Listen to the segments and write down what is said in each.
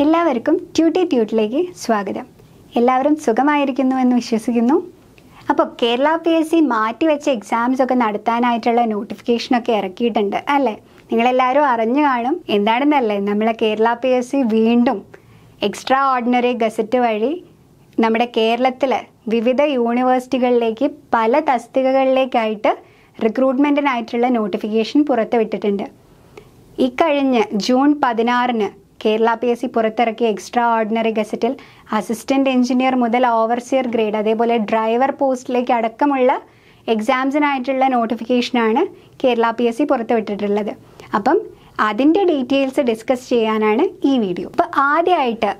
എല്ലാവർക്കും ട്യൂട്ടി ട്യൂട്ടിലേക്ക് സ്വാഗതം. എല്ലാവരും സുഖമായിരിക്കുന്നു എന്ന് വിശ്വസിക്കുന്നു. അപ്പോൾ കേരള പി എസ് സി മാറ്റിവെച്ച എക്സാംസ് ഒക്കെ നടത്താനായിട്ടുള്ള നോട്ടിഫിക്കേഷനൊക്കെ ഇറക്കിയിട്ടുണ്ട് അല്ലേ? നിങ്ങളെല്ലാവരും അറിഞ്ഞു കാണും എന്താണെന്നല്ലേ? നമ്മളെ കേരള പി എസ് സി വീണ്ടും എക്സ്ട്രാ ഓർഡിനറി ഗസറ്റ് വഴി നമ്മുടെ കേരളത്തിൽ വിവിധ യൂണിവേഴ്സിറ്റികളിലേക്ക് പല തസ്തികകളിലേക്കായിട്ട് റിക്രൂട്ട്മെന്റിനായിട്ടുള്ള നോട്ടിഫിക്കേഷൻ പുറത്തുവിട്ടിട്ടുണ്ട്. ഇക്കഴിഞ്ഞ് ജൂൺ പതിനാറിന് കേരള പി എസ് സി പുറത്തിറക്കിയ എക്സ്ട്രാ ഓർഡിനറി ഗസറ്റിൽ അസിസ്റ്റന്റ് എഞ്ചിനീയർ മുതൽ ഓവർസിയർ ഗ്രേഡ് അതേപോലെ ഡ്രൈവർ പോസ്റ്റിലേക്ക് അടക്കമുള്ള എക്സാംസിനായിട്ടുള്ള നോട്ടിഫിക്കേഷനാണ് കേരള പി എസ് സി പുറത്തുവിട്ടിട്ടുള്ളത്. അപ്പം അതിന്റെ ഡീറ്റെയിൽസ് ഡിസ്കസ് ചെയ്യാനാണ് ഈ വീഡിയോ അപ്പോൾ ആദ്യമായിട്ട്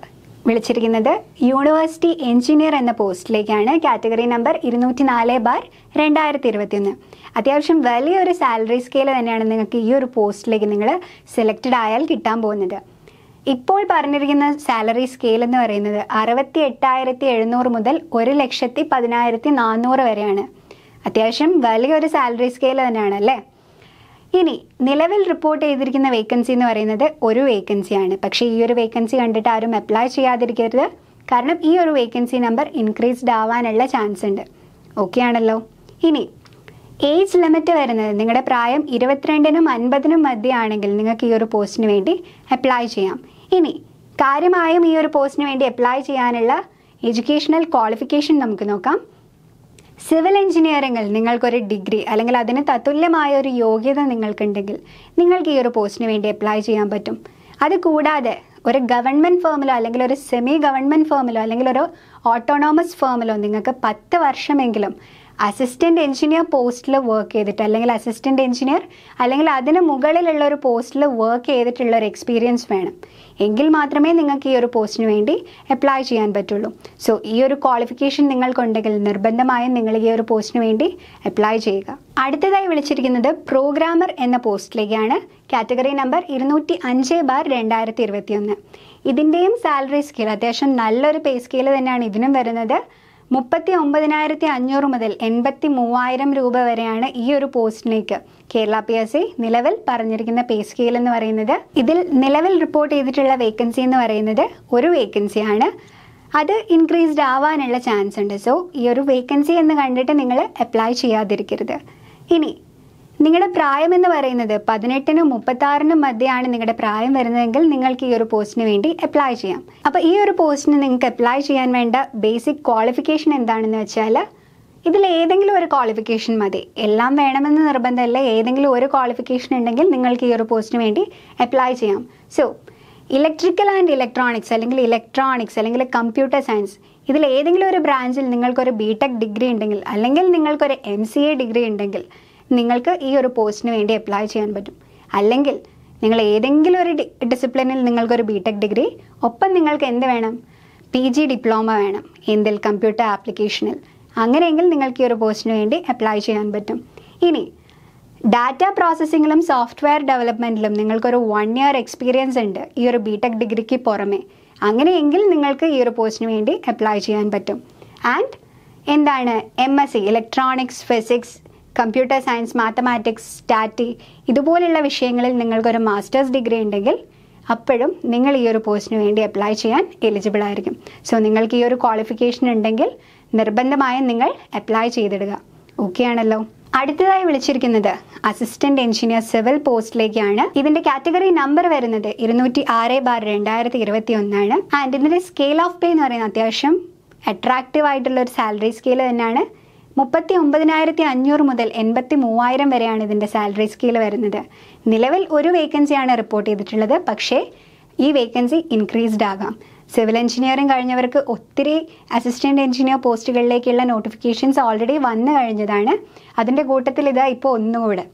വിളിച്ചിരിക്കുന്നത് യൂണിവേഴ്സിറ്റി എഞ്ചിനീയർ എന്ന പോസ്റ്റിലേക്കാണ് കാറ്റഗറി നമ്പർ ഇരുന്നൂറ്റി നാല് ബാർ രണ്ടായിരത്തി ഇരുപത്തിയൊന്ന് അത്യാവശ്യം വലിയൊരു സാലറി സ്കെയിൽ തന്നെയാണ് നിങ്ങൾക്ക് ഈ ഒരു പോസ്റ്റിലേക്ക് നിങ്ങൾ സെലക്റ്റഡ് ആയാൽ കിട്ടാൻ പോകുന്നത്. ഇപ്പോൾ പറഞ്ഞിരിക്കുന്ന സാലറി സ്കെയിൽ എന്ന് പറയുന്നത് അറുപത്തി എട്ടായിരത്തി എഴുന്നൂറ് മുതൽ ഒരു ലക്ഷത്തി പതിനായിരത്തി നാനൂറ് വരെയാണ്. അത്യാവശ്യം വലിയൊരു സാലറി സ്കെയിൽ തന്നെയാണ് അല്ലേ? ഇനി നിലവിൽ റിപ്പോർട്ട് ചെയ്തിരിക്കുന്ന വേക്കൻസി എന്ന് പറയുന്നത് ഒരു വേക്കൻസിയാണ് പക്ഷേ ഈ ഒരു വേക്കൻസി കണ്ടിട്ട് ആരും അപ്ലൈ ചെയ്യാതിരിക്കരുത്. കാരണം ഈ ഒരു വേക്കൻസി നമ്പർ ഇൻക്രീസ്ഡ് ആവാനുള്ള ചാൻസ് ഉണ്ട്. ഓക്കെ ആണല്ലോ? ഇനി ഏജ് ലിമിറ്റ് വരുന്നത് നിങ്ങളുടെ പ്രായം ഇരുപത്തിരണ്ടിനും അൻപതിനും മധ്യയാണെങ്കിൽ നിങ്ങൾക്ക് ഈ ഒരു പോസ്റ്റിന് വേണ്ടി അപ്ലൈ ചെയ്യാം. ഇനി കാര്യമായും ഈ ഒരു പോസ്റ്റിന് വേണ്ടി അപ്ലൈ ചെയ്യാനുള്ള എഡ്യൂക്കേഷണൽ ക്വാളിഫിക്കേഷൻ നമുക്ക് നോക്കാം. സിവിൽ എഞ്ചിനീയറിംഗിൽ നിങ്ങൾക്കൊരു ഡിഗ്രി അല്ലെങ്കിൽ അതിന് തത്തുല്യമായ ഒരു യോഗ്യത നിങ്ങൾക്കുണ്ടെങ്കിൽ നിങ്ങൾക്ക് ഈ ഒരു പോസ്റ്റിന് വേണ്ടി അപ്ലൈ ചെയ്യാൻ പറ്റും. അത് കൂടാതെ ഒരു ഗവൺമെന്റ് ഫേമിലോ അല്ലെങ്കിൽ ഒരു സെമി ഗവൺമെന്റ് ഫേമിലോ അല്ലെങ്കിൽ ഒരു ഓട്ടോണോമസ് ഫേമിലോ നിങ്ങൾക്ക് പത്ത് വർഷമെങ്കിലും അസിസ്റ്റന്റ് എഞ്ചിനീയർ പോസ്റ്റിൽ വർക്ക് ചെയ്തിട്ട് അല്ലെങ്കിൽ അസിസ്റ്റന്റ് എഞ്ചിനീയർ അല്ലെങ്കിൽ അതിന് മുകളിലുള്ള ഒരു പോസ്റ്റിൽ വർക്ക് ചെയ്തിട്ടുള്ള ഒരു എക്സ്പീരിയൻസ് വേണം. എങ്കിൽ മാത്രമേ നിങ്ങൾക്ക് ഈ ഒരു പോസ്റ്റിന് വേണ്ടി അപ്ലൈ ചെയ്യാൻ പറ്റുള്ളൂ. സോ ഈ ഒരു ക്വാളിഫിക്കേഷൻ നിങ്ങൾക്കുണ്ടെങ്കിൽ നിർബന്ധമായും നിങ്ങൾ ഈ ഒരു പോസ്റ്റിന് വേണ്ടി അപ്ലൈ ചെയ്യുക. അടുത്തതായി വിളിച്ചിരിക്കുന്നത് പ്രോഗ്രാമർ എന്ന പോസ്റ്റിലേക്കാണ് കാറ്റഗറി നമ്പർ ഇരുന്നൂറ്റി അഞ്ച് ബാർ രണ്ടായിരത്തി ഇരുപത്തിയൊന്ന്. ഇതിന്റെയും സാലറി സ്കെയിൽ അത്യാവശ്യം നല്ലൊരു പേ സ്കെയിൽ തന്നെയാണ് ഇതിനും വരുന്നത്. മുപ്പത്തി ഒമ്പതിനായിരത്തി അഞ്ഞൂറ് മുതൽ എൺപത്തി മൂവായിരം രൂപ വരെയാണ് ഈ ഒരു പോസ്റ്റിലേക്ക് കേരള പി എസ് സി നിലവിൽ പറഞ്ഞിരിക്കുന്ന പേ സ്കെയിൽ എന്ന് പറയുന്നത്. ഇതിൽ നിലവിൽ റിപ്പോർട്ട് ചെയ്തിട്ടുള്ള വേക്കൻസി എന്ന് പറയുന്നത് ഒരു വേക്കൻസിയാണ്. അത് ഇൻക്രീസ്ഡ് ആവാനുള്ള ചാൻസ് ഉണ്ട്. സോ ഈ ഒരു വേക്കൻസി എന്ന് കണ്ടിട്ട് നിങ്ങൾ അപ്ലൈ ചെയ്യാതിരിക്കരുത്. ഇനി നിങ്ങളുടെ പ്രായം എന്ന് പറയുന്നത് പതിനെട്ടിനും മുപ്പത്താറിനും മധ്യയാണ് നിങ്ങളുടെ പ്രായം വരുന്നതെങ്കിൽ നിങ്ങൾക്ക് ഈ ഒരു പോസ്റ്റിന് വേണ്ടി അപ്ലൈ ചെയ്യാം. അപ്പോൾ ഈ ഒരു പോസ്റ്റിന് നിങ്ങൾക്ക് അപ്ലൈ ചെയ്യാൻ വേണ്ട ബേസിക് ക്വാളിഫിക്കേഷൻ എന്താണെന്ന് വെച്ചാൽ ഇതിൽ ഏതെങ്കിലും ഒരു ക്വാളിഫിക്കേഷൻ മതി. എല്ലാം വേണമെന്ന് നിർബന്ധമല്ല. ഏതെങ്കിലും ഒരു ക്വാളിഫിക്കേഷൻ ഉണ്ടെങ്കിൽ നിങ്ങൾക്ക് ഈ ഒരു പോസ്റ്റിന് വേണ്ടി അപ്ലൈ ചെയ്യാം. സോ ഇലക്ട്രിക്കൽ ആൻഡ് ഇലക്ട്രോണിക്സ് അല്ലെങ്കിൽ ഇലക്ട്രോണിക്സ് അല്ലെങ്കിൽ കമ്പ്യൂട്ടർ സയൻസ് ഇതിൽ ഏതെങ്കിലും ഒരു ബ്രാഞ്ചിൽ നിങ്ങൾക്കൊരു ബി ടെക് ഡിഗ്രി ഉണ്ടെങ്കിൽ അല്ലെങ്കിൽ നിങ്ങൾക്കൊരു എം സി എ ഡിഗ്രി ഉണ്ടെങ്കിൽ നിങ്ങൾക്ക് ഈ ഒരു പോസ്റ്റിന് വേണ്ടി അപ്ലൈ ചെയ്യാൻ പറ്റും. അല്ലെങ്കിൽ നിങ്ങൾ ഏതെങ്കിലും ഒരു ഡിസിപ്ലിനിൽ നിങ്ങൾക്കൊരു ബി ടെക് ഡിഗ്രി ഒപ്പം നിങ്ങൾക്ക് എന്ത് വേണം? പി ജി ഡിപ്ലോമ വേണം എന്തിൽ കമ്പ്യൂട്ടർ ആപ്ലിക്കേഷനിൽ അങ്ങനെയെങ്കിൽ നിങ്ങൾക്ക് ഈ ഒരു പോസ്റ്റിന് വേണ്ടി അപ്ലൈ ചെയ്യാൻ പറ്റും. ഇനി ഡാറ്റ പ്രോസസ്സിങ്ങിലും സോഫ്റ്റ്വെയർ ഡെവലപ്മെന്റിലും നിങ്ങൾക്കൊരു വൺ ഇയർ എക്സ്പീരിയൻസ് ഉണ്ട് ഈ ഒരു ബി ടെക് ഡിഗ്രിക്ക് പുറമെ. അങ്ങനെയെങ്കിൽ നിങ്ങൾക്ക് ഈ ഒരു പോസ്റ്റിന് വേണ്ടി അപ്ലൈ ചെയ്യാൻ പറ്റും. ആൻഡ് എന്താണ് M S C electronics physics computer science mathematics സ്റ്റാറ്റി ഇതുപോലുള്ള വിഷയങ്ങളിൽ നിങ്ങൾക്കൊരു മാസ്റ്റേഴ്സ് ഡിഗ്രി ഉണ്ടെങ്കിൽ അപ്പോഴും നിങ്ങൾ ഈ ഒരു പോസ്റ്റിന് വേണ്ടി അപ്ലൈ ചെയ്യാൻ എലിജിബിൾ ആയിരിക്കും. സോ നിങ്ങൾക്ക് ഈ ഒരു ക്വാളിഫിക്കേഷൻ ഉണ്ടെങ്കിൽ നിർബന്ധമായും നിങ്ങൾ അപ്ലൈ ചെയ്തിടുക. ഓക്കെ ആണല്ലോ? അടുത്തതായി വിളിച്ചിരിക്കുന്നത് അസിസ്റ്റന്റ് എഞ്ചിനീയർ സിവിൽ പോസ്റ്റിലേക്കാണ് ഇതിന്റെ കാറ്റഗറി നമ്പർ വരുന്നത് ഇരുന്നൂറ്റി ആറ് ബാർ രണ്ടായിരത്തി ഇരുപത്തി ഒന്നാണ് ആൻഡ് ഇതിന്റെ സ്കെയിൽ ഓഫ് പേ എന്ന് പറയുന്നത് അത്യാവശ്യം അട്രാക്റ്റീവ് ആയിട്ടുള്ള ഒരു സാലറി സ്കെയിൽ തന്നെയാണ്. മുപ്പത്തി ഒമ്പതിനായിരത്തി അഞ്ഞൂറ് മുതൽ എൺപത്തി മൂവായിരം വരെയാണ് ഇതിന്റെ സാലറി സ്കെയിൽ വരുന്നത്. നിലവിൽ ഒരു വേക്കൻസിയാണ് റിപ്പോർട്ട് ചെയ്തിട്ടുള്ളത്. പക്ഷേ ഈ വേക്കൻസി ഇൻക്രീസ്ഡ് ആകാം. സിവിൽ എഞ്ചിനീയറിംഗ് കഴിഞ്ഞവർക്ക് ഒത്തിരി അസിസ്റ്റന്റ് എഞ്ചിനീയർ പോസ്റ്റുകളിലേക്കുള്ള നോട്ടിഫിക്കേഷൻസ് ഓൾറെഡി വന്നു കഴിഞ്ഞതാണ്. അതിന്റെ കൂട്ടത്തിൽ ഇതാ ഇപ്പോൾ ഒന്നുകൂടെ.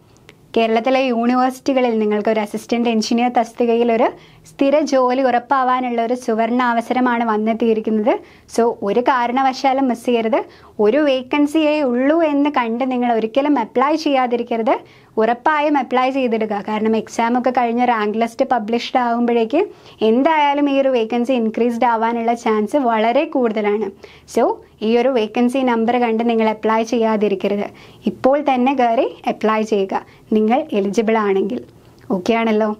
കേരളത്തിലെ യൂണിവേഴ്സിറ്റികളിൽ നിങ്ങൾക്ക് ഒരു അസിസ്റ്റന്റ് എഞ്ചിനീയർ തസ്തികയിൽ ഒരു സ്ഥിര ജോലി ഉറപ്പാവാനുള്ള ഒരു സുവർണ അവസരമാണ് വന്നെത്തിയിരിക്കുന്നത്. സോ ഒരു കാരണവശാലും മിസ് ചെയ്യരുത്. ഒരു വേക്കൻസിയേ ഉള്ളൂ എന്ന് കണ്ട് നിങ്ങൾ ഒരിക്കലും അപ്ലൈ ചെയ്യാതിരിക്കരുത്. ഉറപ്പായും അപ്ലൈ ചെയ്തിടുക. കാരണം എക്സാം ഒക്കെ കഴിഞ്ഞ് റാങ്ക് ലിസ്റ്റ് പബ്ലിഷ്ഡ് ആകുമ്പോഴേക്ക് എന്തായാലും ഈ ഒരു വേക്കൻസി ഇൻക്രീസ്ഡ് ആവാനുള്ള ചാൻസ് വളരെ കൂടുതലാണ്. സോ ഈ ഒരു വേക്കൻസി നമ്പർ കണ്ട് നിങ്ങൾ അപ്ലൈ ചെയ്യാതിരിക്കരുത്. ഇപ്പോൾ തന്നെ കയറി അപ്ലൈ ചെയ്യുക. നിങ്ങൾ എലിജിബിൾ ആണെങ്കിൽ. ഓക്കെ ആണല്ലോ?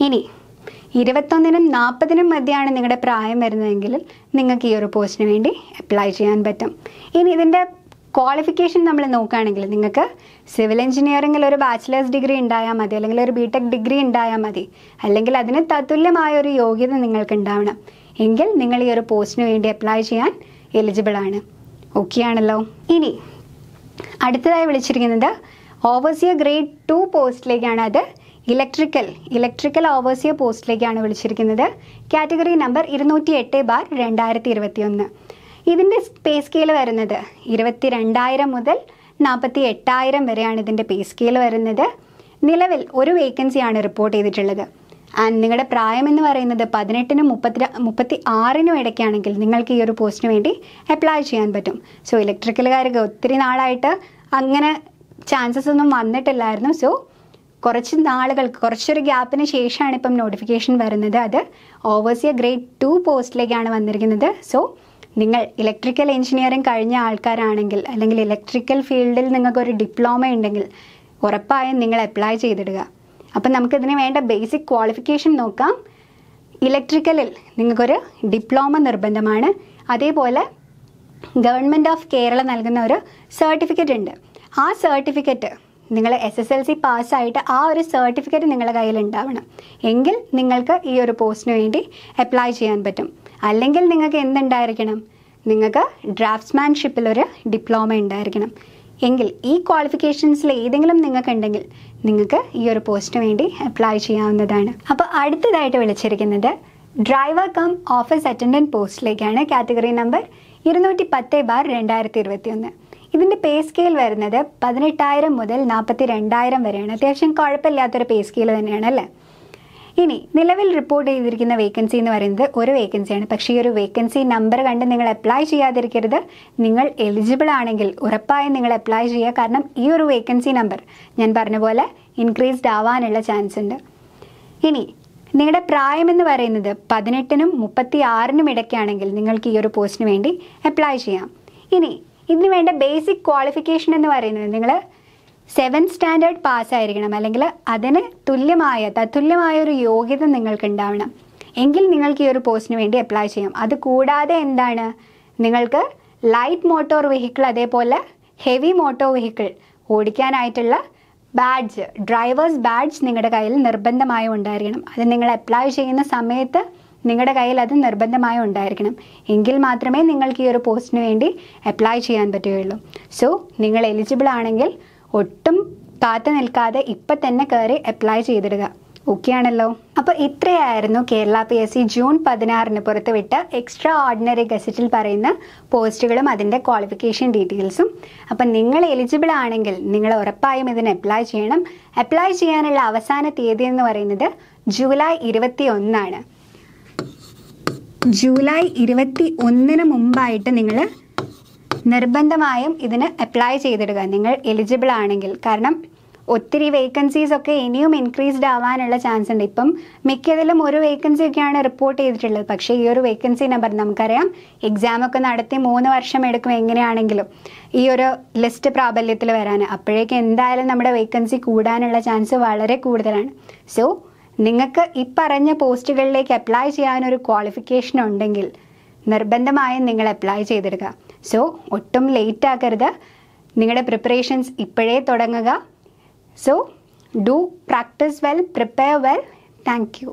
ഇനി ഇരുപത്തൊന്നിനും നാൽപ്പതിനും മധ്യയാണ് നിങ്ങളുടെ പ്രായം വരുന്നതെങ്കിൽ നിങ്ങൾക്ക് ഈ ഒരു പോസ്റ്റിന് വേണ്ടി അപ്ലൈ ചെയ്യാൻ പറ്റും. ഇനി ഇതിന്റെ ക്വാളിഫിക്കേഷൻ നമ്മൾ നോക്കുകയാണെങ്കിൽ നിങ്ങൾക്ക് സിവിൽ എഞ്ചിനീയറിംഗിൽ ഒരു ബാച്ചിലേഴ്സ് ഡിഗ്രി ഉണ്ടായാൽ മതി അല്ലെങ്കിൽ ഒരു ബിടെക് ഡിഗ്രി ഉണ്ടായാൽ മതി അല്ലെങ്കിൽ അതിന് തത്തുല്യമായ ഒരു യോഗ്യത നിങ്ങൾക്ക് ഉണ്ടാവണം. എങ്കിൽ നിങ്ങൾ ഈ ഒരു പോസ്റ്റിന് വേണ്ടി അപ്ലൈ ചെയ്യാൻ എലിജിബിൾ ആണ്. ഓക്കെ ആണല്ലോ? ഇനി അടുത്തതായി വിളിച്ചിരിക്കുന്നത് ഓവർസിയ ഗ്രേഡ് ടു പോസ്റ്റിലേക്കാണ് അത് ഇലക്ട്രിക്കൽ ഇലക്ട്രിക്കൽ ഓവേഴ്സിയ പോസ്റ്റിലേക്കാണ് വിളിച്ചിരിക്കുന്നത്. കാറ്റഗറി നമ്പർ ഇരുന്നൂറ്റി എട്ട് ബാർ രണ്ടായിരത്തി ഇരുപത്തി ഒന്ന് ഇതിന്റെ പേ സ്കെയിൽ വരുന്നത് ഇരുപത്തി രണ്ടായിരം മുതൽ നാൽപ്പത്തി എട്ടായിരം വരെയാണ് ഇതിന്റെ പേ സ്കെയിൽ വരുന്നത്. നിലവിൽ ഒരു വേക്കൻസിയാണ് റിപ്പോർട്ട് ചെയ്തിട്ടുള്ളത്. ആൻഡ് നിങ്ങളുടെ പ്രായം എന്ന് പറയുന്നത് പതിനെട്ടിനും മുപ്പത്തി മുപ്പത്തി ആറിനും ഇടയ്ക്കാണെങ്കിൽ നിങ്ങൾക്ക് ഈ ഒരു പോസ്റ്റിന് വേണ്ടി അപ്ലൈ ചെയ്യാൻ പറ്റും. സോ ഇലക്ട്രിക്കലുകാർക്ക് ഒത്തിരി നാളായിട്ട് അങ്ങനെ ചാൻസസ് ഒന്നും വന്നിട്ടില്ലായിരുന്നു. സോ കുറച്ച് നാളുകൾക്ക് കുറച്ചൊരു ഗ്യാപ്പിന് ശേഷമാണ് ഇപ്പം നോട്ടിഫിക്കേഷൻ വരുന്നത്. അത് ഓവേഴ്സിയ ഗ്രേഡ് ടു പോസ്റ്റിലേക്കാണ് വന്നിരിക്കുന്നത്. സോ നിങ്ങൾ ഇലക്ട്രിക്കൽ എഞ്ചിനീയറിംഗ് കഴിഞ്ഞ ആൾക്കാരാണെങ്കിൽ അല്ലെങ്കിൽ ഇലക്ട്രിക്കൽ ഫീൽഡിൽ നിങ്ങൾക്കൊരു ഡിപ്ലോമ ഉണ്ടെങ്കിൽ ഉറപ്പായും നിങ്ങൾ അപ്ലൈ ചെയ്തിടുക. അപ്പം നമുക്കിതിന് വേണ്ട ബേസിക് ക്വാളിഫിക്കേഷൻ നോക്കാം. ഇലക്ട്രിക്കലിൽ നിങ്ങൾക്കൊരു ഡിപ്ലോമ നിർബന്ധമാണ്. അതേപോലെ ഗവൺമെന്റ് ഓഫ് കേരള നൽകുന്ന ഒരു സർട്ടിഫിക്കറ്റ് ഉണ്ട്. ആ സർട്ടിഫിക്കറ്റ് നിങ്ങൾ എസ് എസ് എൽ സി പാസ്സായിട്ട് ആ ഒരു സർട്ടിഫിക്കറ്റ് നിങ്ങളുടെ കയ്യിൽ ഉണ്ടാവണം എങ്കിൽ നിങ്ങൾക്ക് ഈ ഒരു പോസ്റ്റിന് വേണ്ടി അപ്ലൈ ചെയ്യാൻ പറ്റും. അല്ലെങ്കിൽ നിങ്ങൾക്ക് എന്തുണ്ടായിരിക്കണം? നിങ്ങൾക്ക് ഡ്രാഫ്റ്റ്സ്മാൻഷിപ്പിൽ ഒരു ഡിപ്ലോമ ഉണ്ടായിരിക്കണം. എങ്കിൽ ഈ ക്വാളിഫിക്കേഷൻസിൽ ഏതെങ്കിലും നിങ്ങൾക്ക് ഉണ്ടെങ്കിൽ നിങ്ങൾക്ക് ഈ ഒരു പോസ്റ്റിന് വേണ്ടി അപ്ലൈ ചെയ്യാവുന്നതാണ്. അപ്പോൾ അടുത്തതായിട്ട് വിളിച്ചിരിക്കുന്നത് ഡ്രൈവർ കം ഓഫീസ് അറ്റൻഡന്റ് പോസ്റ്റിലേക്കാണ് കാറ്റഗറി നമ്പർ ഇരുന്നൂറ്റി പത്ത് ബാർ രണ്ടായിരത്തി ഇരുപത്തി ഒന്ന് ഇതിന്റെ പേ സ്കെയിൽ വരുന്നത് പതിനെട്ടായിരം മുതൽ നാൽപ്പത്തി രണ്ടായിരം വരെയാണ്. അത്യാവശ്യം കുഴപ്പമില്ലാത്തൊരു പേ സ്കെയിൽ തന്നെയാണ് അല്ലേ ഇനി നിലവിൽ റിപ്പോർട്ട് ചെയ്തിരിക്കുന്ന വേക്കൻസി എന്ന് പറയുന്നത് ഒരു വേക്കൻസിയാണ് പക്ഷേ ഈ ഒരു വേക്കൻസി നമ്പർ കണ്ട് നിങ്ങൾ അപ്ലൈ ചെയ്യാതിരിക്കരുത്. നിങ്ങൾ എലിജിബിൾ ആണെങ്കിൽ ഉറപ്പായും നിങ്ങൾ അപ്ലൈ ചെയ്യുക. കാരണം ഈ ഒരു വേക്കൻസി നമ്പർ ഞാൻ പറഞ്ഞ പോലെ ഇൻക്രീസ്ഡ് ആവാനുള്ള ചാൻസ് ഉണ്ട്. ഇനി നിങ്ങളുടെ പ്രായം എന്ന് പറയുന്നത് പതിനെട്ടിനും മുപ്പത്തി ആറിനും ഇടയ്ക്കാണെങ്കിൽ നിങ്ങൾക്ക് ഈ ഒരു പോസ്റ്റിന് വേണ്ടി അപ്ലൈ ചെയ്യാം. ഇനി ഇതിന് വേണ്ട ബേസിക് ക്വാളിഫിക്കേഷൻ എന്ന് പറയുന്നത് നിങ്ങൾ സെവൻ സ്റ്റാൻഡേർഡ് പാസ്സായിരിക്കണം അല്ലെങ്കിൽ അതിന് തുല്യമായ തത്തുല്യമായ ഒരു യോഗ്യത നിങ്ങൾക്ക് ഉണ്ടാവണം. എങ്കിൽ നിങ്ങൾക്ക് ഈ ഒരു പോസ്റ്റിന് വേണ്ടി അപ്ലൈ ചെയ്യാം. അത് കൂടാതെ എന്താണ്? നിങ്ങൾക്ക് ലൈറ്റ് മോട്ടോർ വെഹിക്കിൾ അതേപോലെ ഹെവി മോട്ടോർ വെഹിക്കിൾ ഓടിക്കാനായിട്ടുള്ള ബാഡ്ജ് ഡ്രൈവേഴ്സ് ബാഡ്ജ് നിങ്ങളുടെ കയ്യിൽ നിർബന്ധമായും ഉണ്ടായിരിക്കണം. അത് നിങ്ങൾ അപ്ലൈ ചെയ്യുന്ന സമയത്ത് നിങ്ങളുടെ കയ്യിൽ അത് നിർബന്ധമായും ഉണ്ടായിരിക്കണം. എങ്കിൽ മാത്രമേ നിങ്ങൾക്ക് ഈ ഒരു പോസ്റ്റിന് വേണ്ടി അപ്ലൈ ചെയ്യാൻ പറ്റുകയുള്ളൂ. സോ നിങ്ങൾ എലിജിബിൾ ആണെങ്കിൽ ഒട്ടും കാത്തു നിൽക്കാതെ ഇപ്പം തന്നെ കയറി അപ്ലൈ ചെയ്തിടുക. ഓക്കെ ആണല്ലോ? അപ്പോൾ ഇത്രയായിരുന്നു Kerala P S C June പതിനാറിന് പുറത്തുവിട്ട എക്സ്ട്രാ ഓർഡിനറി ഗസറ്റിൽ പറയുന്ന പോസ്റ്റുകളും അതിന്റെ ക്വാളിഫിക്കേഷൻ ഡീറ്റെയിൽസും അപ്പം നിങ്ങൾ എലിജിബിൾ ആണെങ്കിൽ നിങ്ങൾ ഉറപ്പായും ഇതിന് അപ്ലൈ ചെയ്യണം. അപ്ലൈ ചെയ്യാനുള്ള അവസാന തീയതി എന്ന് പറയുന്നത് ജൂലൈ ഇരുപത്തി ഒന്നാണ് ജൂലൈ ഇരുപത്തി ഒന്നിന് മുമ്പായിട്ട് നിങ്ങൾ നിർബന്ധമായും ഇതിന് അപ്ലൈ ചെയ്തിടുക. നിങ്ങൾ എലിജിബിൾ ആണെങ്കിൽ. കാരണം ഒത്തിരി വേക്കൻസീസ് ഒക്കെ ഇനിയും ഇൻക്രീസ്ഡ് ആവാനുള്ള ചാൻസ് ഉണ്ട്. ഇപ്പം മിക്കതിലും ഒരു വേക്കൻസി ഒക്കെയാണ് റിപ്പോർട്ട് ചെയ്തിട്ടുള്ളത്. പക്ഷേ ഈ ഒരു വേക്കൻസി നമ്പർ നമുക്കറിയാം. എക്സാം ഒക്കെ നടത്തി മൂന്ന് വർഷം എടുക്കും എങ്ങനെയാണെങ്കിലും ഈ ഒരു ലിസ്റ്റ് പ്രാബല്യത്തിൽ വരാൻ. അപ്പോഴേക്കും എന്തായാലും നമ്മുടെ വേക്കൻസി കൂടാനുള്ള ചാൻസ് വളരെ കൂടുതലാണ്. സോ നിങ്ങൾക്ക് ഈ പറഞ്ഞ പോസ്റ്റുകളിലേക്ക് അപ്ലൈ ചെയ്യാനൊരു ക്വാളിഫിക്കേഷൻ ഉണ്ടെങ്കിൽ നിർബന്ധമായും നിങ്ങൾ അപ്ലൈ ചെയ്തെടുക്കുക സോ ഒട്ടും ലേറ്റ് ആക്കരുത്. നിങ്ങളുടെ പ്രിപ്പറേഷൻസ് ഇപ്പോഴേ തുടങ്ങുക. So do practice well prepare well thank you